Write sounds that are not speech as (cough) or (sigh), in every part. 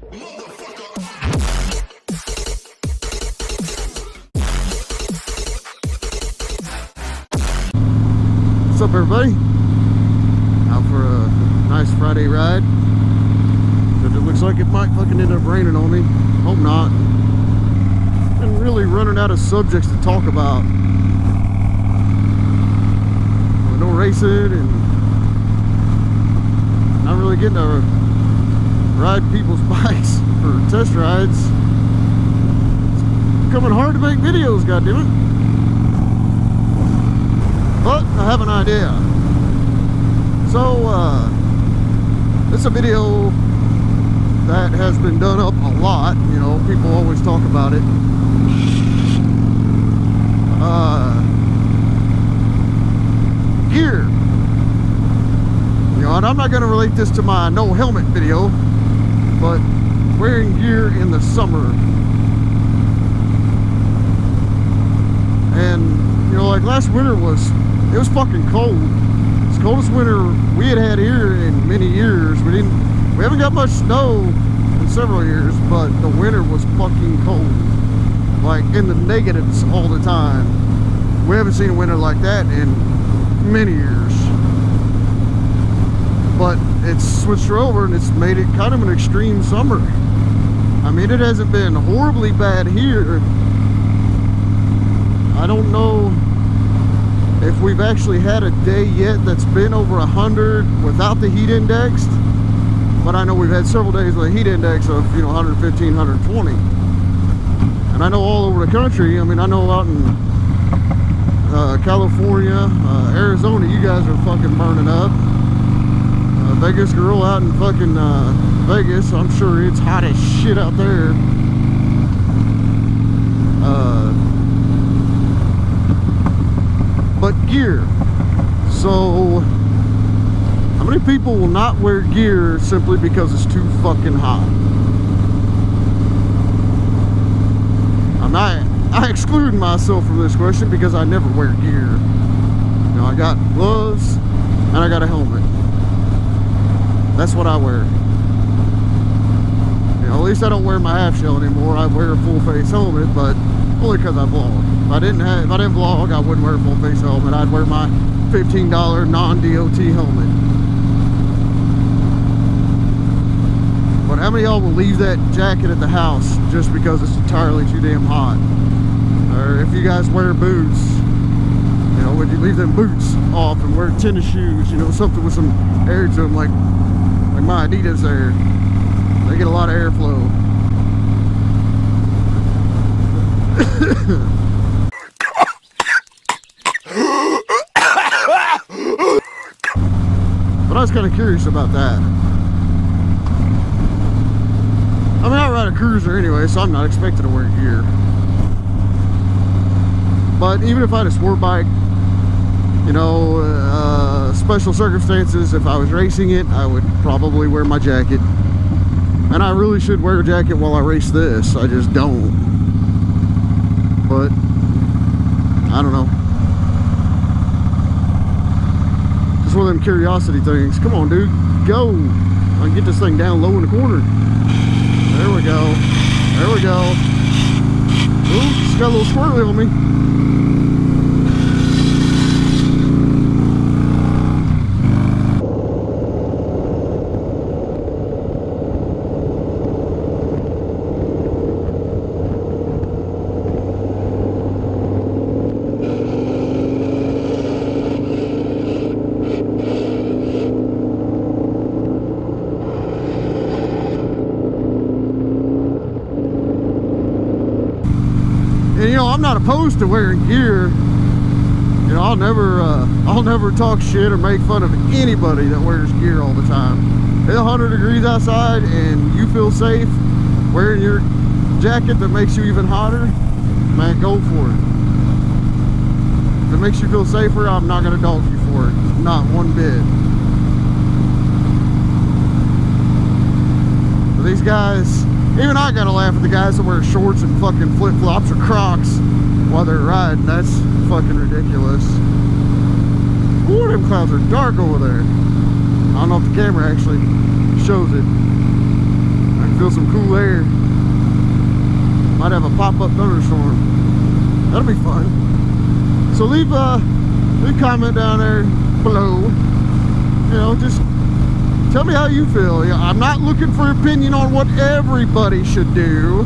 What's up, everybody? Out for a nice Friday ride. But it looks like it might fucking end up raining on me. Hope not. Been really running out of subjects to talk about. No racing and not really getting to ride people's (laughs) bikes for test rides. It's becoming hard to make videos, goddammit. But I have an idea. So, uh, it's a video that has been done up a lot. You know, people always talk about it. Uh, gear. You know, and I'm not going to relate this to my no helmet video, but wearing gear in the summer. And, you know, like last winter was, it was fucking cold. It's the coldest winter we had had here in many years. We didn't, we haven't got much snow in several years, but the winter was fucking cold. Like in the negatives all the time. We haven't seen a winter like that in many years. But it's switched over and it's made it kind of an extreme summer. I mean, it hasn't been horribly bad here. I don't know if we've actually had a day yet that's been over 100 without the heat index. But I know we've had several days with a heat index of, you know, 115, 120. And I know all over the country, I mean, I know out in uh, California, uh, Arizona, you guys are fucking burning up. Vegas girl out in fucking uh, Vegas, I'm sure it's hot as shit out there. Uh, but gear. So, how many people will not wear gear simply because it's too fucking hot? I'm not, I exclude myself from this question because I never wear gear. You know, I got gloves and I got a helmet. That's what I wear. You know, at least I don't wear my half shell anymore. I wear a full face helmet, but only because I vlog. If I didn't have, if I didn't vlog, I wouldn't wear a full face helmet. I'd wear my $15 non-DOT helmet. But how many y'all will leave that jacket at the house just because it's entirely too damn hot? Or if you guys wear boots, you know, would you leave them boots off and wear tennis shoes, you know, something with some air to them like my Adidas there. They get a lot of airflow. but I was kind of curious about that. I mean, I ride a cruiser anyway, so I'm not expected to wear gear. But even if I had a sport bike, you know, uh, special circumstances, if I was racing it, I would probably wear my jacket. And I really should wear a jacket while I race this. I just don't. But, I don't know. Just one of them curiosity things. Come on, dude. Go. I can get this thing down low in the corner. There we go. There we go. Ooh, just got a little squirrely on me. I'm not opposed to wearing gear. You know, I'll never, uh, I'll never talk shit or make fun of anybody that wears gear all the time. It's 100 degrees outside and you feel safe wearing your jacket that makes you even hotter, man, go for it. If it makes you feel safer, I'm not gonna dog you for it. Not one bit. But these guys, even I gotta laugh at the guys that wear shorts and fucking flip-flops or Crocs while they're riding. That's fucking ridiculous. Ooh, them clouds are dark over there. I don't know if the camera actually shows it. I can feel some cool air. Might have a pop-up thunderstorm. That'll be fun. So leave a leave a comment down there below. You know, just tell me how you feel. I'm not looking for opinion on what everybody should do.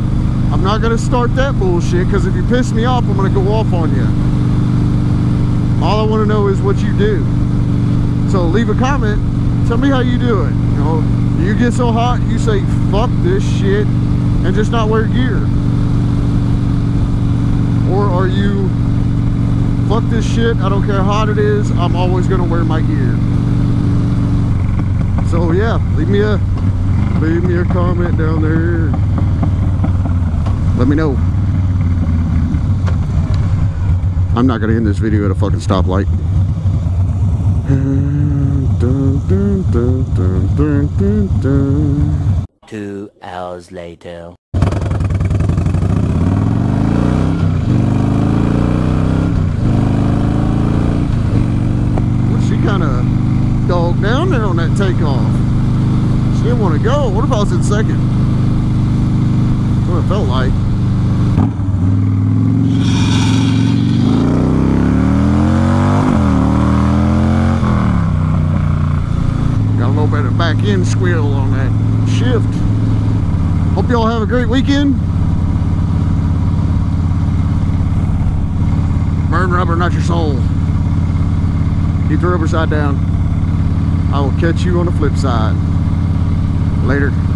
I'm not gonna start that bullshit because if you piss me off, I'm gonna go off on you. All I want to know is what you do. So leave a comment. Tell me how you do it. You know, you get so hot you say fuck this shit and just not wear gear? Or are you fuck this shit, I don't care how hot it is, I'm always gonna wear my gear. So yeah, leave me a leave me a comment down there. Let me know. I'm not gonna end this video at a fucking stoplight. Two hours later. Well, she kind of there on that takeoff. She didn't want to go. What if I was in second? That's what it felt like. Got a little bit of back end squeal on that shift. Hope y'all have a great weekend. Burn rubber, not your soul. Keep the rubber side down. I will catch you on the flip side. Later.